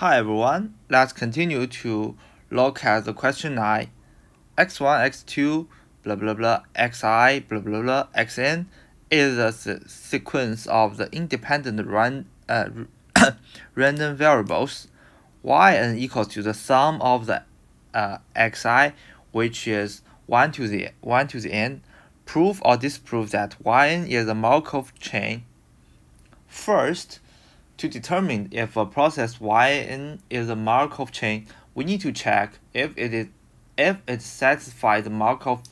Hi everyone, let's continue to look at the question 9. x1, x2, blah blah blah, xi, blah blah blah, xn is a sequence of the independent run, uh, random variables. yn equals to the sum of the uh, xi, which is 1 to the 1 to the n. Prove or disprove that yn is a Markov chain. First, to determine if a process Yn is a Markov chain, we need to check if it is if it satisfies the Markov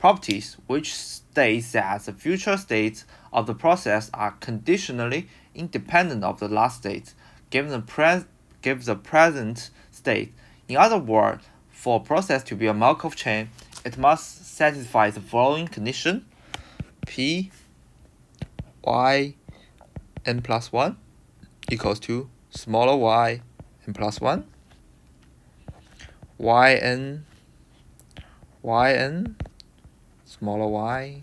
properties, which states that the future states of the process are conditionally independent of the last state, given the pres give the present state. In other words, for a process to be a Markov chain, it must satisfy the following condition: P y n plus 1 equals to smaller y n plus 1 yn yn smaller y.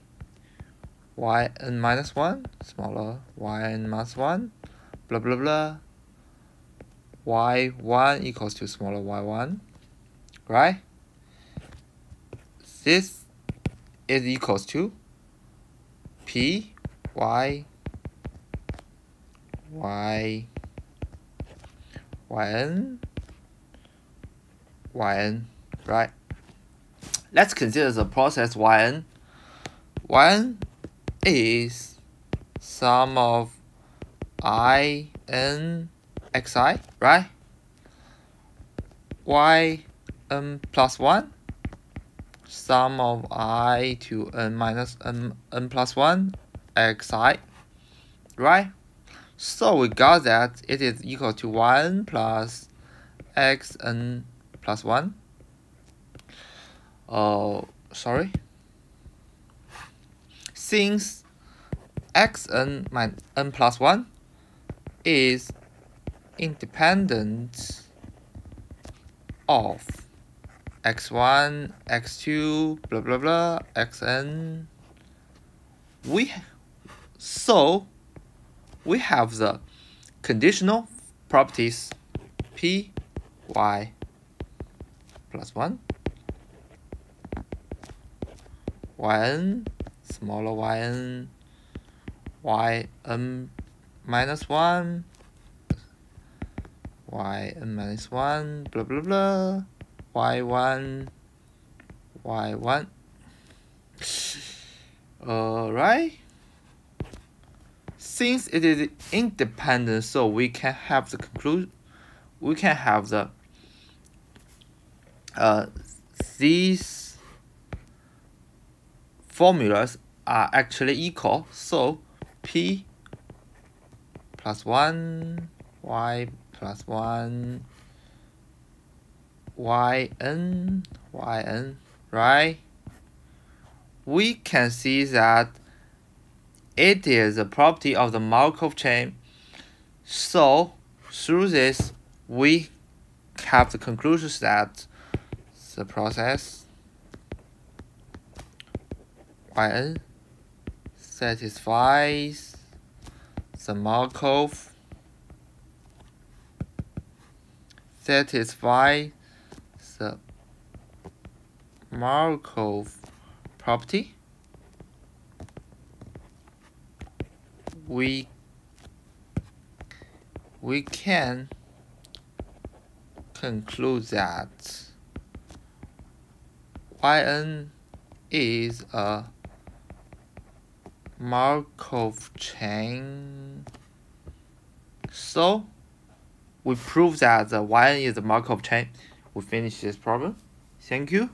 Yn minus 1 smaller yn minus 1 blah blah blah. Y1 equals to smaller y1 right? This is equals to p y y yn yn right? Let's consider the process yn yn is sum of i n xi right? Y n plus 1 sum of i to n minus n, n plus 1 xi right so we got that it is equal to 1 plus xn plus 1. Oh, sorry. Since xn minus n plus 1 is independent of x1, x2, blah blah blah, xn, we so we have the conditional properties p y plus 1 yn smaller yn yn minus 1 yn minus 1 blah blah blah y1 y1 alright since it is independent, so we can have the conclusion, we can have the uh, these formulas are actually equal. So P plus 1, Y plus 1, Yn, Yn, right? We can see that it is a property of the Markov chain. So through this, we have the conclusions that the process Yn satisfies the Markov satisfy the Markov property we we can conclude that Yn is a Markov chain. So we prove that the Yn is a Markov chain. We finish this problem. Thank you.